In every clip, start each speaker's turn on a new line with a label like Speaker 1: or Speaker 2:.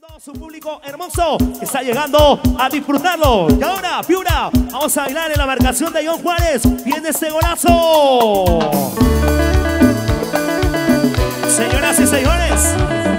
Speaker 1: dos, un público hermoso que está llegando a disfrutarlo. Y ahora, Piura, vamos a bailar en la marcación de John Juárez. Viene este golazo. Señoras y señores.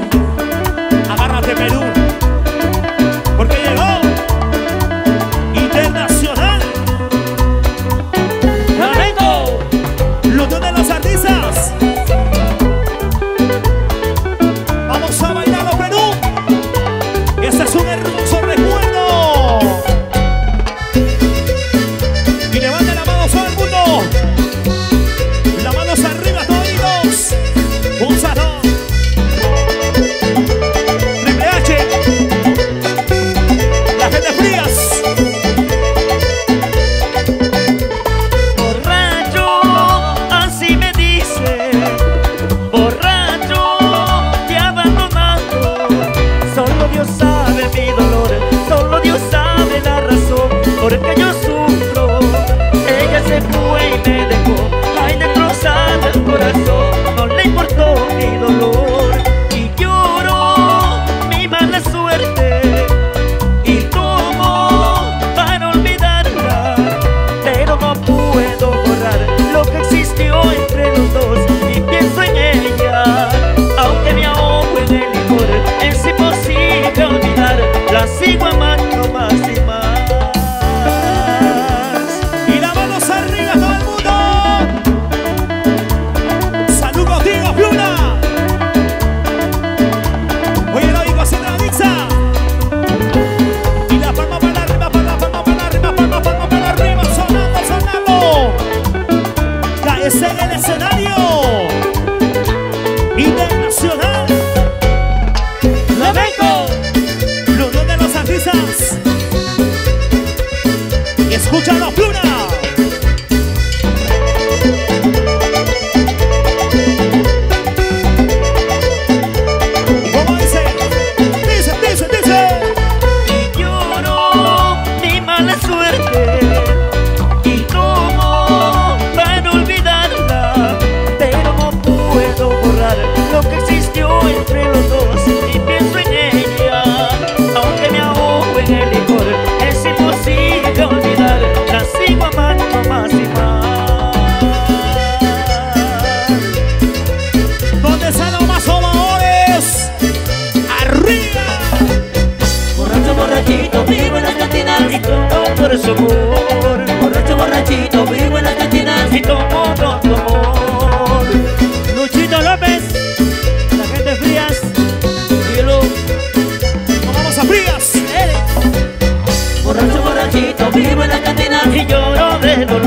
Speaker 2: Dios sabe mi dolor, solo Dios sabe la razón por el que yo sufro. Ella se fue y me dejó. escenario. Y todo por su amor. Borracho, borrachito, vivo en
Speaker 1: las cantinas Y
Speaker 2: tomo todo tu amor. Luchito López La gente Frías
Speaker 1: Hielo Nos vamos a Frías eh.
Speaker 2: Borracho, borrachito, vivo en las cantinas Y lloro de dolor.